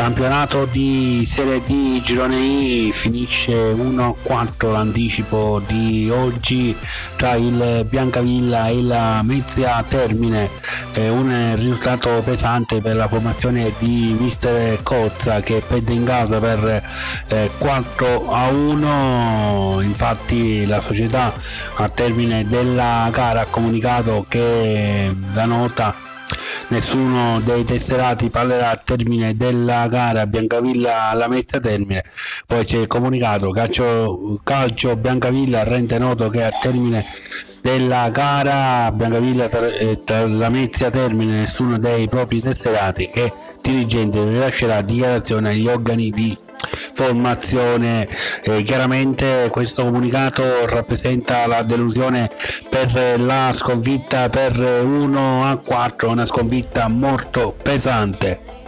Campionato di Serie D Girone I finisce 1-4 l'anticipo di oggi tra il Biancavilla e la Mezzia Termine, eh, un risultato pesante per la formazione di mister Cozza che perde in casa per eh, 4 1, infatti la società a termine della gara ha comunicato che la nota nessuno dei tesserati parlerà al termine della gara Biancavilla alla mezza termine. Poi c'è comunicato calcio, calcio Biancavilla rende noto che al termine della gara Biancavilla eh, tra la mezza termine nessuno dei propri tesserati e dirigente rilascerà dichiarazione agli organi di formazione. Eh, chiaramente questo comunicato rappresenta la delusione per la sconfitta per 1 a 4, una sconfitta molto pesante.